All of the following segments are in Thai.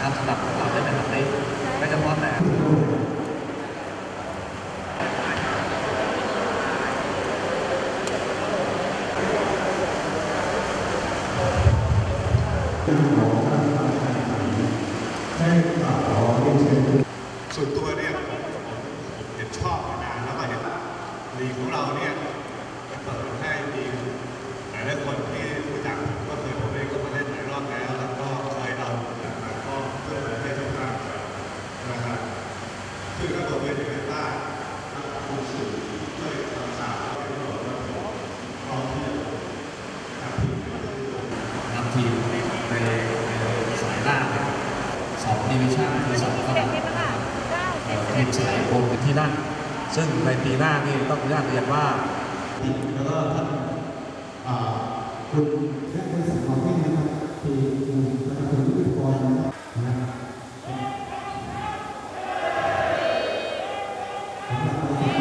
ครับสำหรับเราได้เป็นแบบนี้ไม่เฉพาะแต่ของ ทีมนำทีมในสายล่างสองดิวิชั่นคือสองระดับนะครับเอ่อทีมสายบนเป็นที่นั่งซึ่งในปีหน้านี่ต้องอนุญาตเรียนว่าแล้วก็ท่านคุณและบริษัทของที่นะครับที่คุณประชาชนทุกคนนะครับสำหรับบริษัทของที่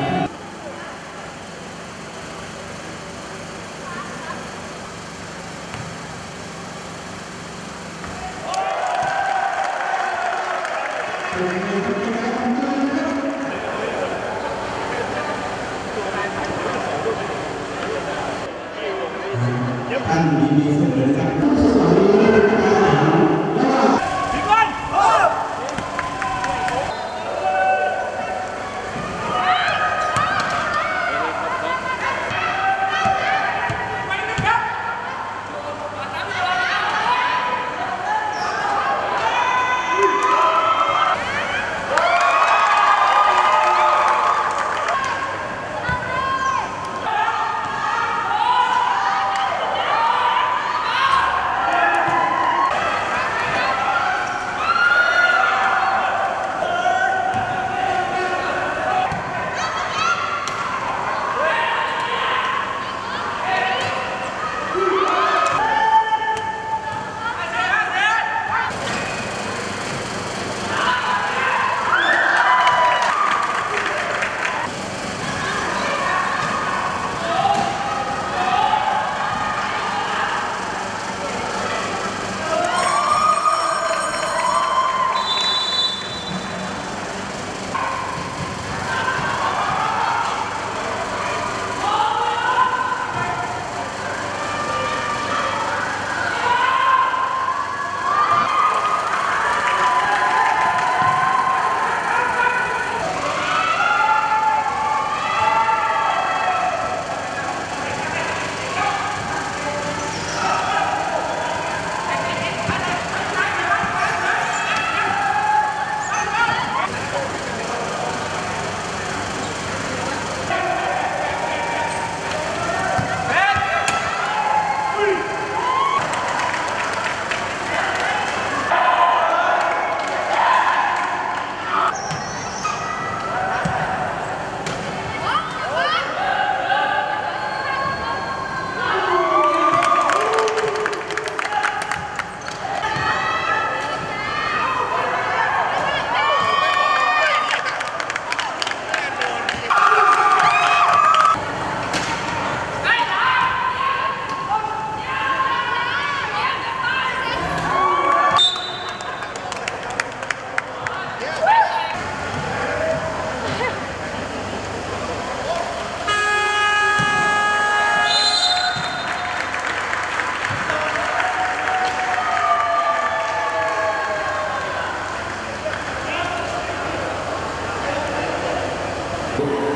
ท่านมีเ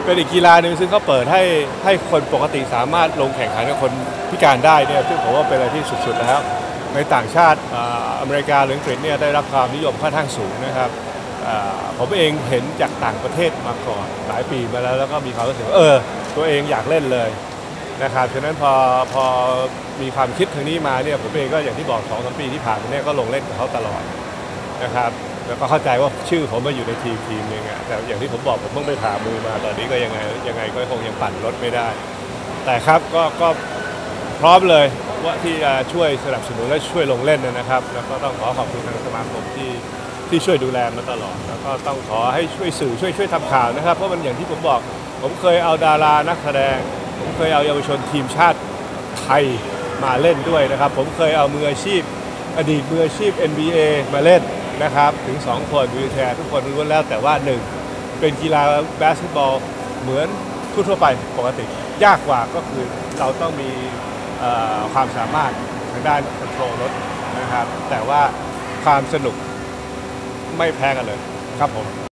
เป็นอีกกีฬาหนึ่งซึ่งเขาเปิดให้ให้คนปกติสามารถลงแข่งขันกับคนพิการได้เนี่ยซึ่งผมว่าเป็นอะไรที่สุดๆแล้วในต่างชาติอเมริกาหรืออังกฤษเนี่ยได้รับความนิยมค่อนข้างสูงนะครับผมเองเห็นจากต่างประเทศมาก่อนหลายปีมาแล้วแล้วก็มีความรู้สึกว่าเออ ตัวเองอยากเล่นเลยนะครับฉะนั้นพอพอมีความคิดทางนี้มาเนี่ยผมเองก็อย่างที่บอกสองสามปีที่ผ่านมาเนี่ยก็ลงเล่นกับเขาตลอดนะครับ แล้วก็เข้าใจว่าชื่อผมมาอยู่ในทีมทีมนึงอะแต่อย่างที่ผมบอกผมเพิ่งไปผ่ามือมาตอนนี้ก็ยังไงยังไงก็คงยังปั่นรถไม่ได้ แต่ครับก็ก็พร้อมเลยว่าที่จะช่วยสนับสนุนและช่วยลงเล่นนะครับ แล้วก็ต้องขอขอบคุณทางสมาคมที่ที่ช่วยดูแลมาตลอด แล้วก็ต้องขอให้ช่วยสื่อช่วยช่วยทำข่าวนะครับ เพราะมันอย่างที่ผมบอกผมเคยเอาดารานักแสดง ผมเคยเอาเยาวชนทีมชาติไทยมาเล่นด้วยนะครับ ผมเคยเอามืออาชีพ อดีตมืออาชีพ NBA มาเล่น นะครับ ถึง 2 คนวีลแชร์ทุกคนรู้แล้วแต่ว่า 1 เป็นกีฬาบาสเกตบอลเหมือนทั่วๆไปปกติ ยากกว่าก็คือเราต้องมีความสามารถทางด้านคอนโทรลรถนะครับ แต่ว่าความสนุกไม่แพ้กันเลยครับผม